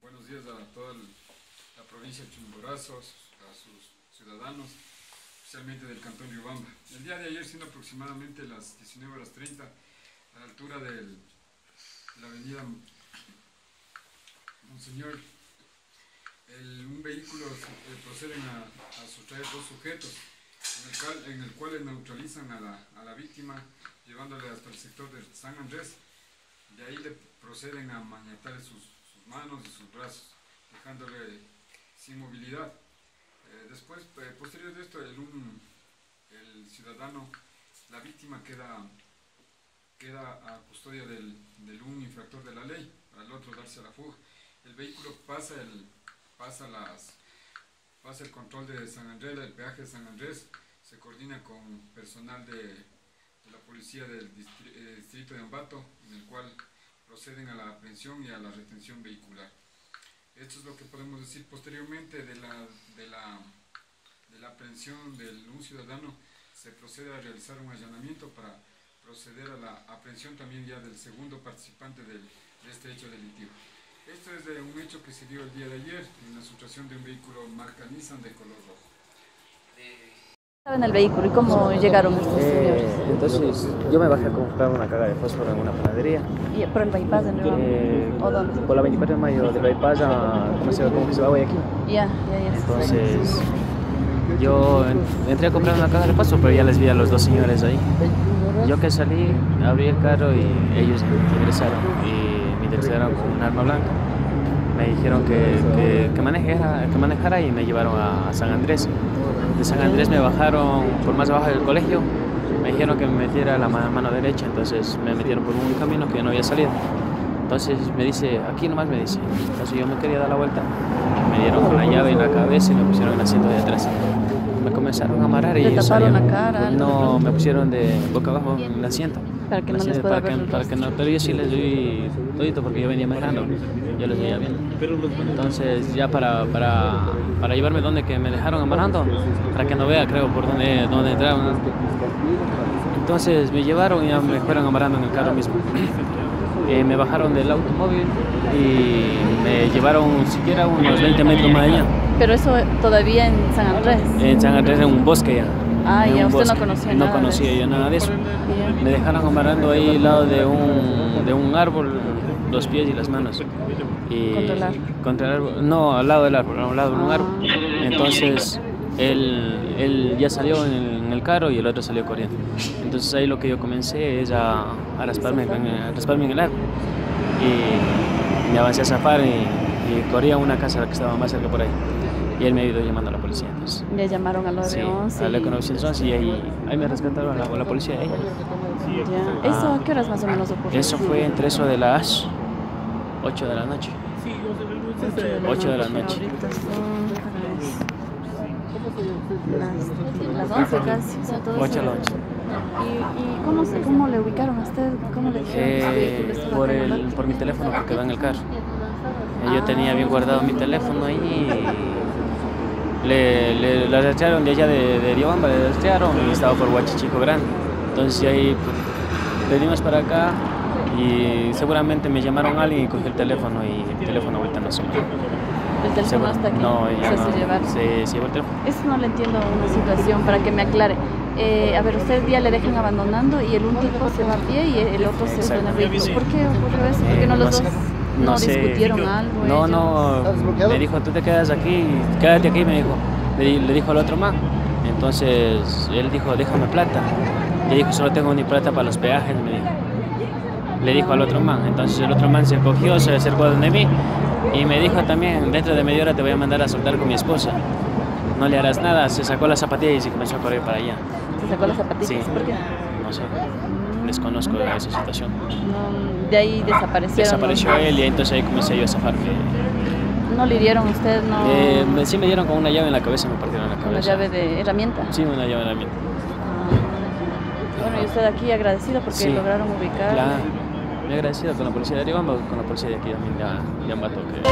Buenos días a toda la provincia de Chimborazo, a sus ciudadanos, especialmente del Cantón Riobamba. El día de ayer, siendo aproximadamente las 19 horas 30, a la altura de la avenida Monseñor, un vehículo eh, proceden a, sustraer dos sujetos, en el, cual, en cual neutralizan a la, a la víctima, llevándole hasta el sector de San Andrés. De ahí le proceden a maniatar sus manos y sus brazos, dejándole sin movilidad. Eh, después, eh, posterior de esto, el, el, ciudadano, la víctima queda, queda a custodia del, del, un infractor de la ley, para el otro darse a la fuga. El vehículo pasa el, pasa las, pasa el control de San Andrés, el peaje de San Andrés, se coordina con personal de, de la policía del eh, distrito de Ambato, en el cual proceden a la aprehensión y a la retención vehicular. Esto es lo que podemos decir posteriormente de la, de la, de la aprehensión de un ciudadano. Se procede a realizar un allanamiento para proceder a la aprehensión también ya del segundo participante del, de este hecho delictivo. Esto es de un hecho que se dio el día de ayer en la sustracción de un vehículo marca Nissan de color rojo en el vehículo y cómo llegaron? Entonces yo me bajé a comprar una caga de fósforo en una panadería. ¿Y por el bypass de Nueva eh, ¿O dónde? Por la 24 de mayo del bypass a ¿cómo se, cómo se va aquí? Ya, ya, ya. Entonces yo entré a comprar una caja de fósforo, pero ya les vi a los dos señores ahí. Yo que salí, abrí el carro y ellos ingresaron y me ingresaron con un arma blanca. Me dijeron que, que, que, manejara, que manejara y me llevaron a San Andrés de San Andrés me bajaron por más abajo del colegio, me dijeron que me metiera la mano derecha, entonces me metieron por un camino que no había salido. Entonces me dice, aquí nomás me dice. Entonces yo me quería dar la vuelta. Me dieron con la llave en la cabeza y me pusieron en el asiento de atrás. Me comenzaron a amarrar y... ¿Te taparon la cara? No, me pusieron de boca abajo en el asiento. Para que no les pueda para, ver que, para que no, pero yo sí les doy todito porque yo venía manejando, yo les veía bien. Entonces ya para, para, para llevarme donde que me dejaron amarrando, para que no vea creo por dónde, dónde entraron. Entonces me llevaron y ya me fueron amarrando en el carro mismo. Eh, me bajaron del automóvil y me llevaron siquiera unos 20 metros más allá. Pero eso todavía en San Andrés. En San Andrés, en un bosque ya. Ah, ya usted no conocía nada. No conocía yo nada de eso. Me dejaron amarrando ahí al lado de un, de un árbol, los pies y las manos. Y ¿Contra el árbol? Contra el árbol. No, al lado del árbol, al lado de un ah. árbol. Entonces él, él ya salió en el, en el, carro y el otro salió corriendo. Entonces ahí lo que yo comencé es a, a, rasparme, a rasparme en el árbol. Y me avancé a zafar y, y corría a una casa que estaba más cerca por ahí y él me ha ido llamando a la policía. Entonces. Le llamaron a los sí, 11. Hablé con 911 y ahí, ahí me rescataron a la, a la policía. Ahí. Ya. ¿Eso a qué horas más o menos ocurrió? Eso fue entre eso de las 8 de la noche. 8 de la noche. Las, las 11 casi. O sea, 8 a las 8. ¿Y, y cómo, se, cómo le ubicaron a usted? ¿Cómo le dijeron eh, por, el, por mi teléfono que quedó en el carro. Yo tenía bien guardado mi teléfono ahí y le, le, le rastrearon de allá de, de Riobamba, le rastrearon y estaba por Huachichico Grande. Entonces ahí pues, le dimos para acá y seguramente me llamaron a alguien y cogí el teléfono y el teléfono ahorita no sonó. ¿El teléfono hasta aquí? No, ya se, no. se. Se, se llevó el teléfono. Eso no le entiendo una situación para que me aclare. Eh, a ver, usted día le dejan abandonando y el un tipo se va a pie y el otro se el vehículo. ¿Por qué ocurrió eso? ¿Por qué no los Eh, no sé. dos no, No sé. discutieron algo? No, ellos? no, me dijo, tú te quedas aquí, quédate aquí, me dijo. Le, le dijo al otro man. Entonces él dijo, déjame plata. Le dijo, solo tengo ni plata para los peajes, me dijo. Le dijo al otro man. Entonces el otro man se cogió, se acercó donde mí y me dijo también, dentro de media hora te voy a mandar a soltar con mi esposa. No le harás nada. Se sacó la zapatilla y se comenzó a correr para allá. ¿Se sacó las zapatillas? Sí. ¿Por qué? No sé, desconozco esa situación. No, de ahí desaparecieron. Desapareció ¿no? él y entonces ahí comencé yo a zafarme. ¿No le dieron usted? No, Eh, sí me dieron con una llave en la cabeza y me partieron la cabeza. una llave de herramienta. Sí, una llave la mente. Ah. Bueno, y usted aquí agradecido porque Sí. lograron ubicar. Claro. Me he agradecido con la policía de Aribamba, con la policía de aquí también de, de Ambato. Que...